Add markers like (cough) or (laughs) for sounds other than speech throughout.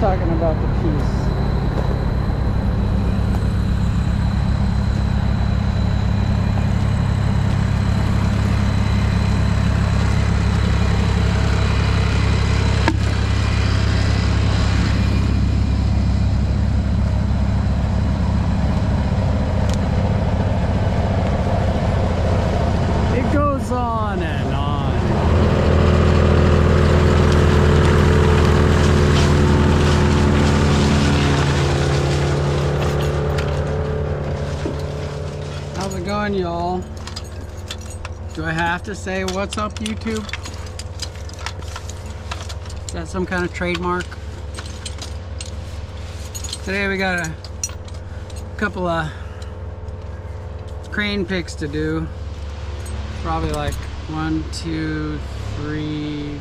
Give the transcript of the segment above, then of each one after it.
talking about the peace. I have to say what's up, YouTube? Is that some kind of trademark? Today we got a couple of crane picks to do. Probably like one, two, three,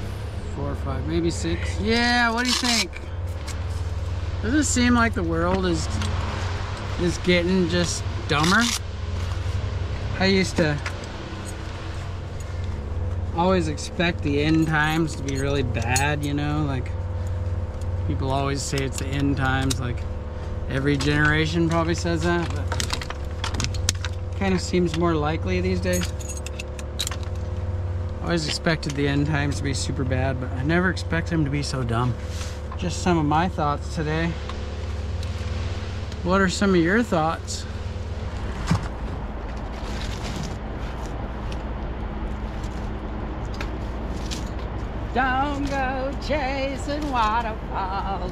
four, five, maybe six. Yeah, what do you think? Does it seem like the world is is getting just dumber? I used to always expect the end times to be really bad, you know, like people always say it's the end times, like every generation probably says that, but kind of seems more likely these days. Always expected the end times to be super bad, but I never expect them to be so dumb. Just some of my thoughts today. What are some of your thoughts? Don't go chasing waterfalls. (laughs)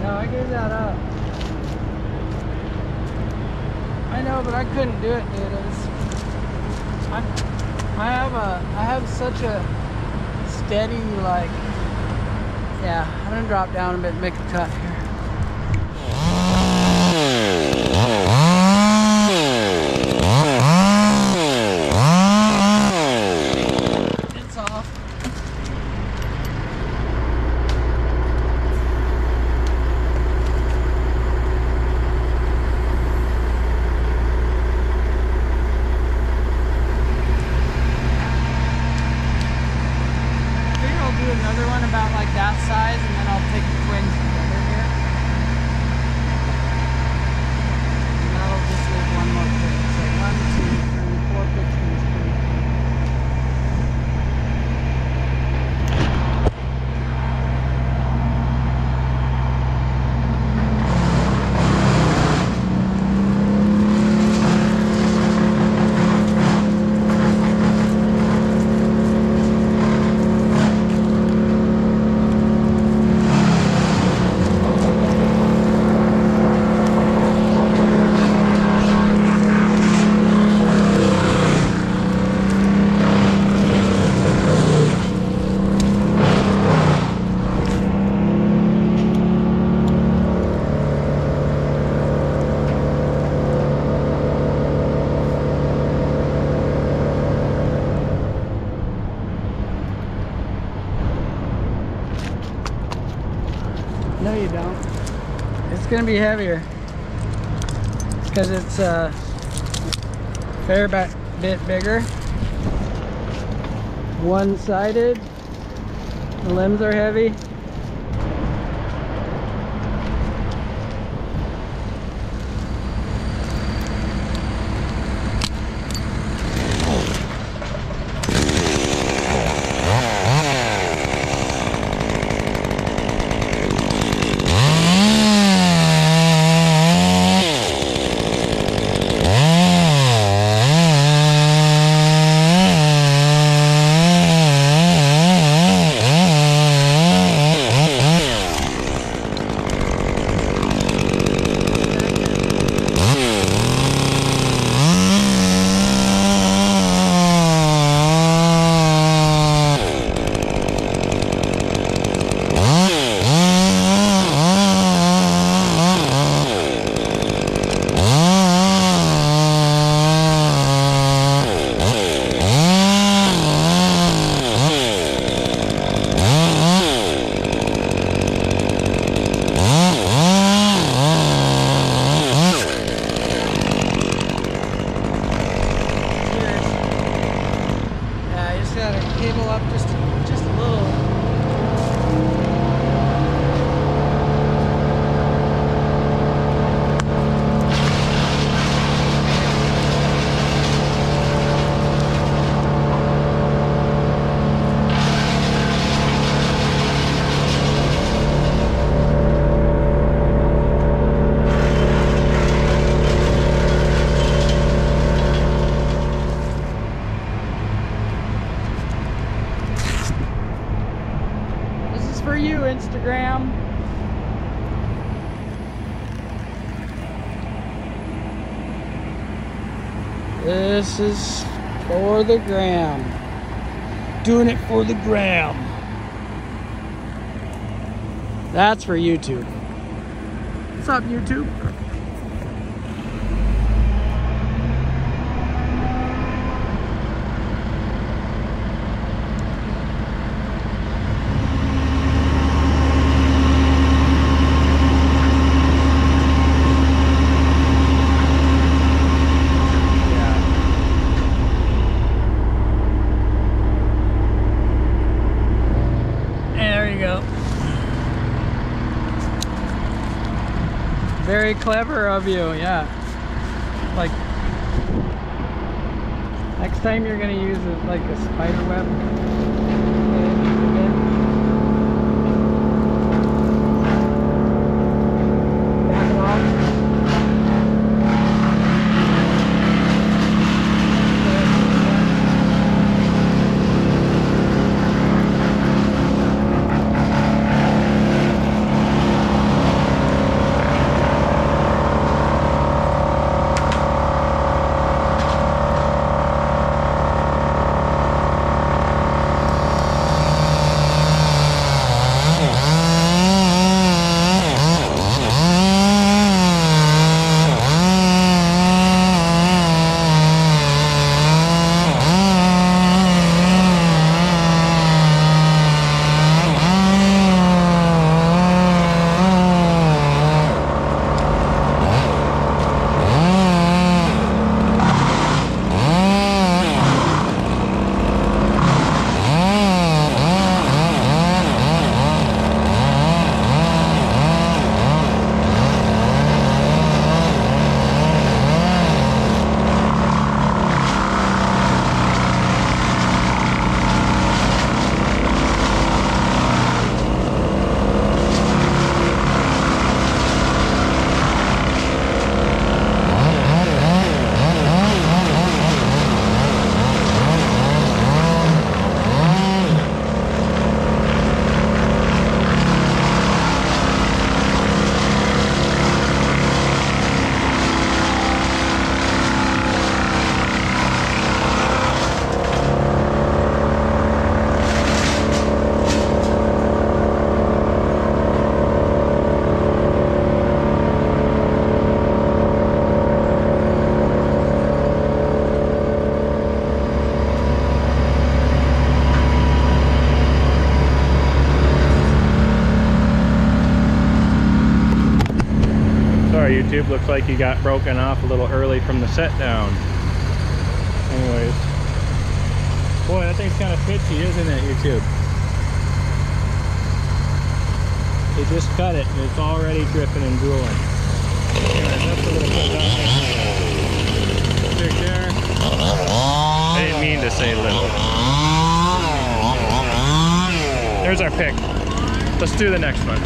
no, I gave that up. I know, but I couldn't do it, dude. I, I have a, I have such a steady, like, yeah. I'm gonna drop down a bit and make a cut here. It's off. I think I'll do another one size and then I'll take the twins together here. And that'll just leave one more pic. So one, two, three, four pictures. No, you don't. It's gonna be heavier because it's a fair bit, bit bigger. One-sided. The limbs are heavy. For the gram. Doing it for the gram. That's for YouTube. What's up, YouTube? There you go. Very clever of you, yeah. Like, next time you're gonna use it like a spider web. YouTube. Looks like you got broken off a little early from the set down. Anyways. Boy, that thing's kind of pitchy, isn't it, YouTube? They just cut it and it's already dripping and drooling. Anyways, that's a little there. Big there. I didn't mean to say little. There's our pick. Let's do the next one.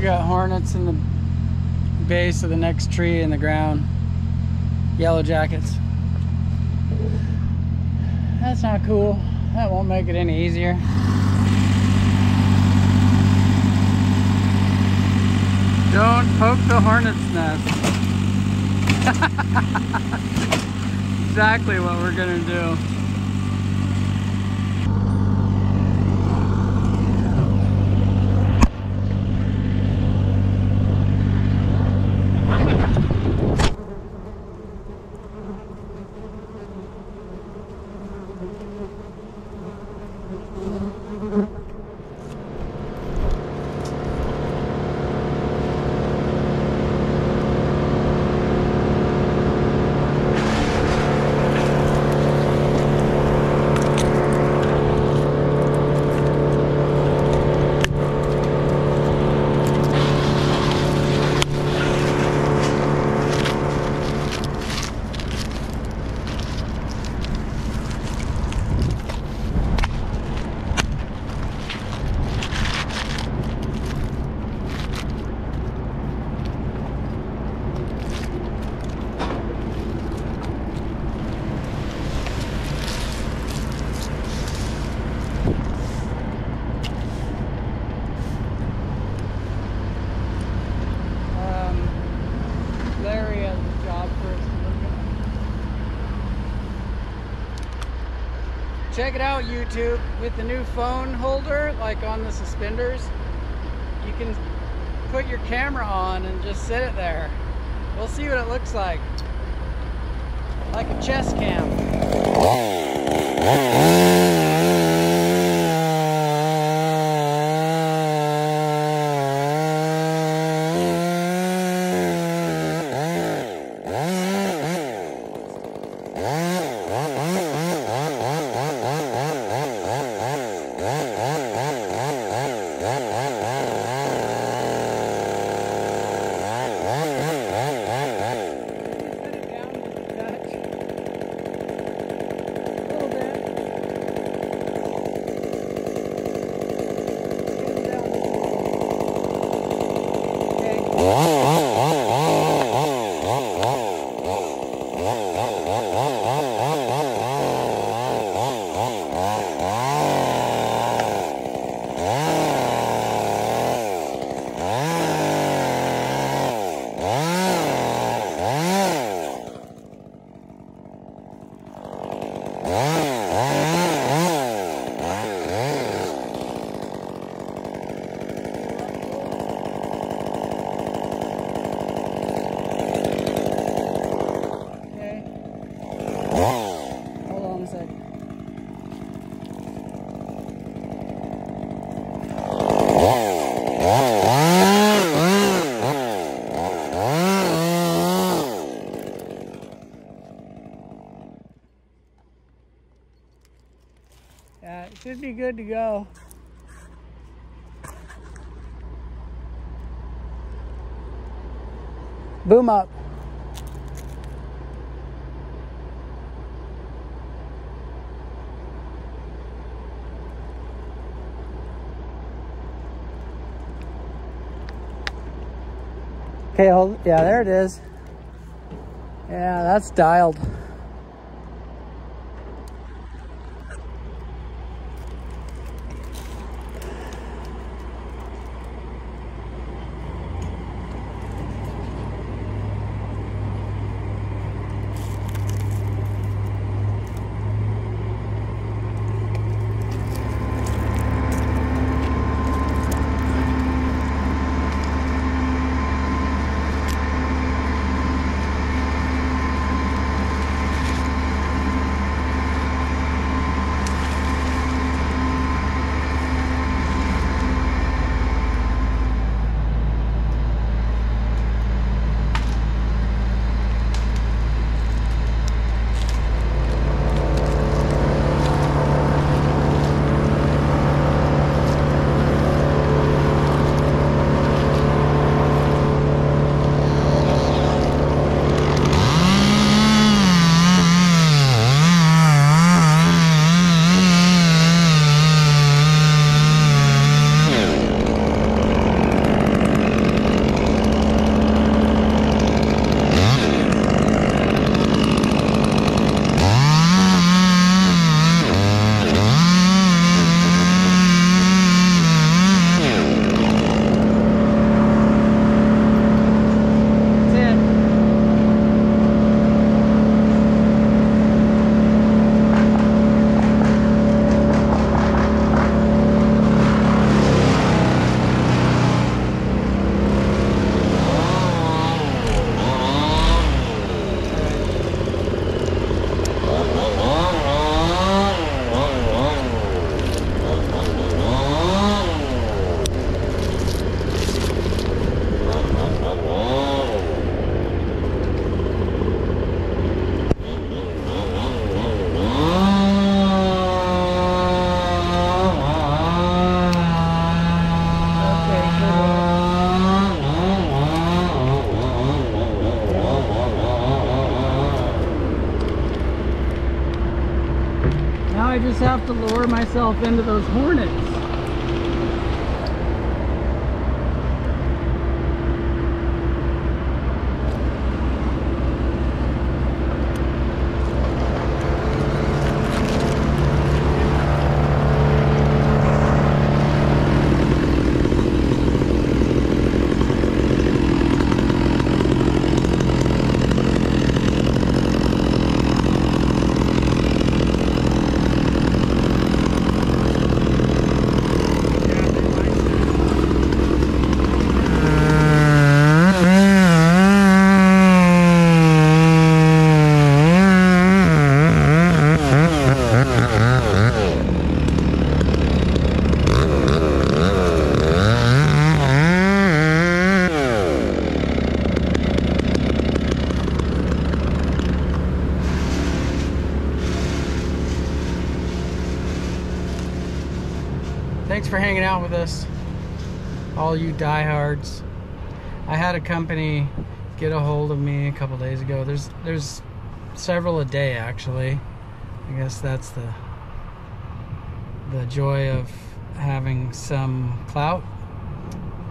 We got hornets in the of the next tree in the ground. Yellow jackets. That's not cool. That won't make it any easier. Don't poke the hornet's nest. (laughs) exactly what we're gonna do. Check it out, YouTube. With the new phone holder, like on the suspenders, you can put your camera on and just sit it there. We'll see what it looks like. Like a chest cam. Set it down just a touch. A little bit. Get it down. Okay. Okay. Hold on a second. Yeah, it should be good to go. Boom up. Okay, hold. Yeah, there it is. Yeah, that's dialed. Now I just have to lower myself into those hornets. All you diehards. I had a company get a hold of me a couple days ago. There's there's several a day actually. I guess that's the the joy of having some clout.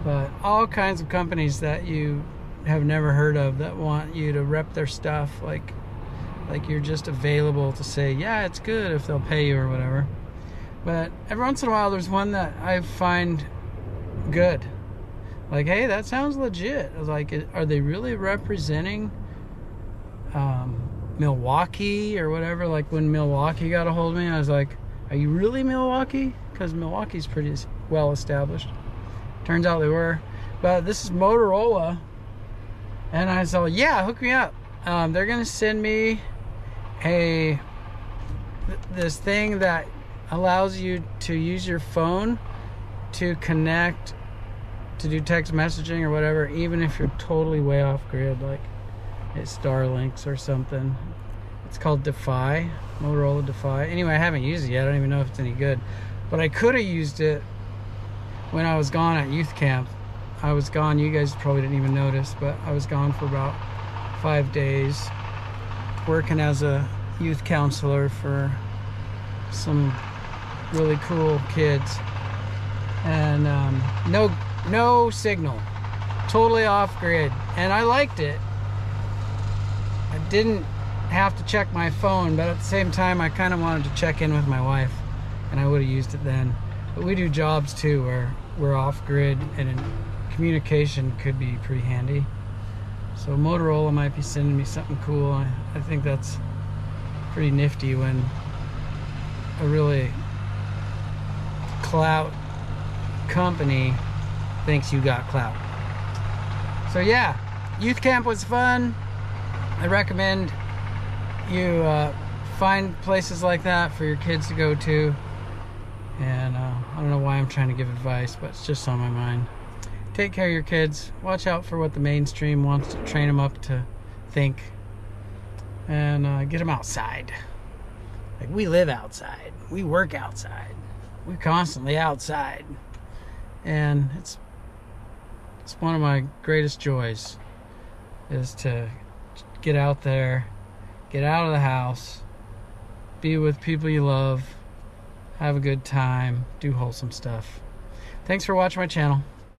But all kinds of companies that you have never heard of that want you to rep their stuff like like you're just available to say, yeah, it's good if they'll pay you or whatever. But every once in a while there's one that I find good. Like, hey, that sounds legit. I was like, are they really representing um, Milwaukee or whatever? Like when Milwaukee got a hold of me, I was like, are you really Milwaukee? Because Milwaukee's pretty well established. Turns out they were. But this is Motorola. And I said, yeah, hook me up. Um, they're going to send me a this thing that allows you to use your phone to connect to do text messaging or whatever even if you're totally way off grid like it's Starlinks or something. It's called Defy Motorola Defy. Anyway I haven't used it yet. I don't even know if it's any good. But I could have used it when I was gone at youth camp. I was gone you guys probably didn't even notice but I was gone for about five days working as a youth counselor for some really cool kids. And um, no no signal. Totally off grid. And I liked it. I didn't have to check my phone but at the same time I kind of wanted to check in with my wife and I would have used it then. But we do jobs too where we're off grid and communication could be pretty handy. So Motorola might be sending me something cool. I, I think that's pretty nifty when a really clout company thinks you got clout. So yeah, youth camp was fun. I recommend you uh, find places like that for your kids to go to. And uh, I don't know why I'm trying to give advice, but it's just on my mind take care of your kids. Watch out for what the mainstream wants to train them up to think. And uh, get them outside. Like, we live outside. We work outside. We're constantly outside. And it's it's one of my greatest joys is to get out there, get out of the house, be with people you love, have a good time, do wholesome stuff. Thanks for watching my channel.